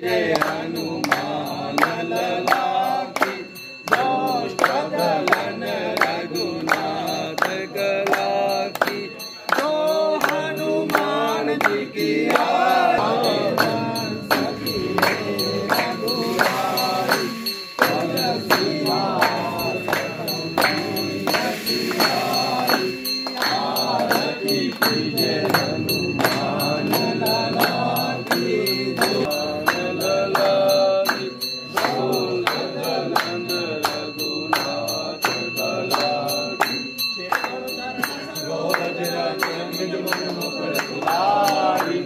जय हनुमान लला रामचंद्र के काज सवारे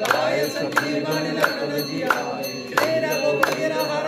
राय संजीवन लखन जियाए तेरा गोबीर हर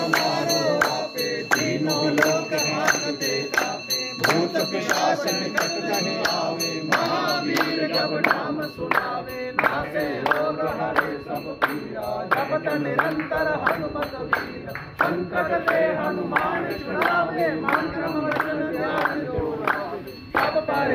समारो आपे तीनों लोक हाकते कापे भूत पिशाच निकट नहीं आवे महावीर जब नाम सुनावे नासे रोग हरे सब पीरा जपत निरंतर हनुमत वीर संकट से हनुमान छुड़ावे मंत्र वचन ध्यान जो सब पर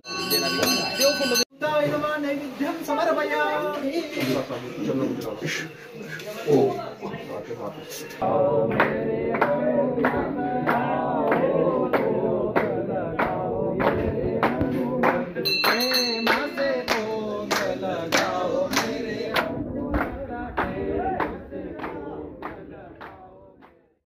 什么知道么